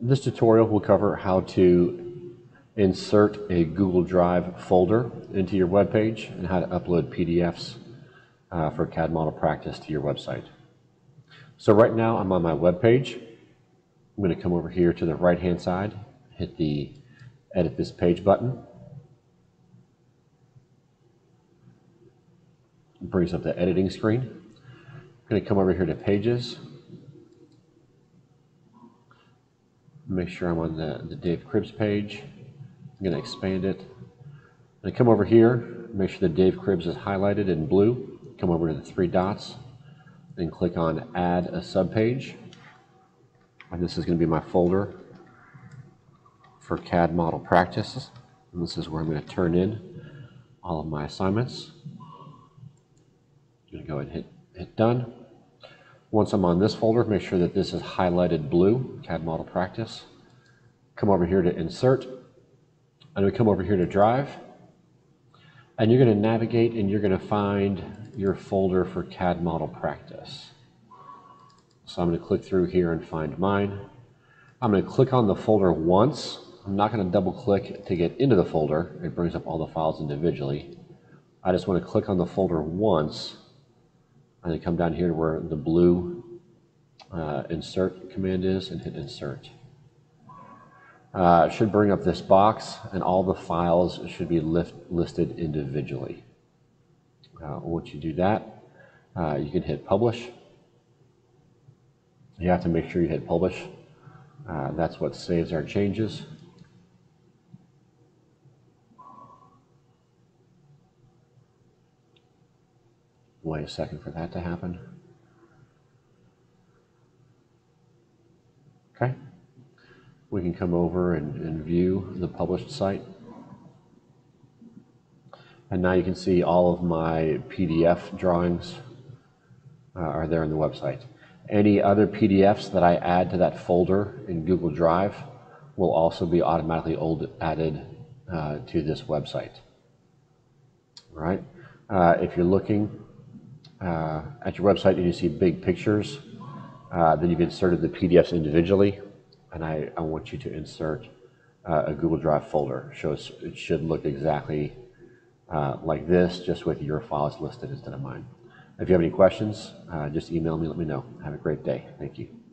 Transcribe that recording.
This tutorial will cover how to insert a Google Drive folder into your web page and how to upload PDFs uh, for CAD model practice to your website. So right now I'm on my web page. I'm going to come over here to the right hand side, hit the edit this page button. It brings up the editing screen. I'm going to come over here to pages. Make sure I'm on the, the Dave Cribbs page. I'm going to expand it. And come over here, make sure the Dave Cribbs is highlighted in blue. Come over to the three dots and click on Add a Subpage. And this is going to be my folder for CAD model practices. And this is where I'm going to turn in all of my assignments. I'm going to go ahead and hit, hit Done. Once I'm on this folder, make sure that this is highlighted blue, CAD model practice. Come over here to Insert. And we come over here to Drive. And you're going to navigate and you're going to find your folder for CAD model practice. So I'm going to click through here and find mine. I'm going to click on the folder once. I'm not going to double click to get into the folder. It brings up all the files individually. I just want to click on the folder once and then come down here to where the blue uh, insert command is and hit insert. Uh, should bring up this box and all the files should be lift, listed individually. Uh, once you do that, uh, you can hit publish. You have to make sure you hit publish. Uh, that's what saves our changes. Wait a second for that to happen. Okay. We can come over and, and view the published site. And now you can see all of my PDF drawings uh, are there on the website. Any other PDFs that I add to that folder in Google Drive will also be automatically old, added uh, to this website. All right. Uh, if you're looking uh, at your website you see big pictures, uh, then you've inserted the PDFs individually, and I, I want you to insert uh, a Google Drive folder. Shows it should look exactly uh, like this, just with your files listed instead of mine. If you have any questions, uh, just email me, let me know. Have a great day. Thank you.